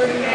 security